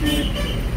beep, beep.